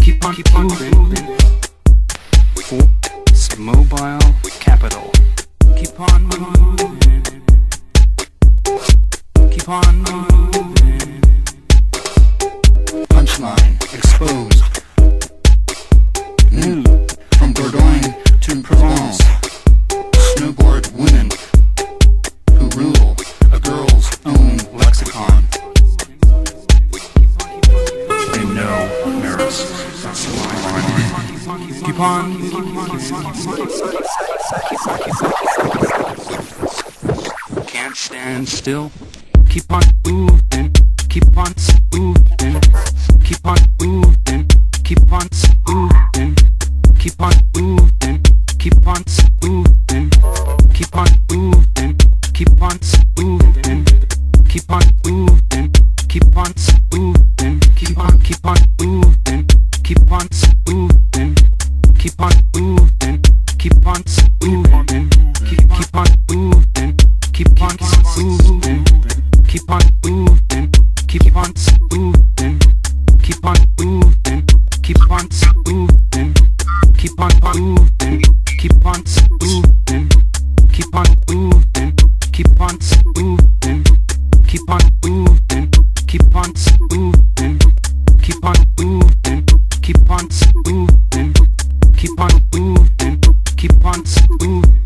Keep on, keep on moving. Can't stand still. Keep on moving. Keep on. Keep on moving, keep on moving, keep on moving, keep on moving, keep on moving, keep on moving, keep on moving, keep on moving, keep on moving, keep on moving, keep on moving, keep on moving.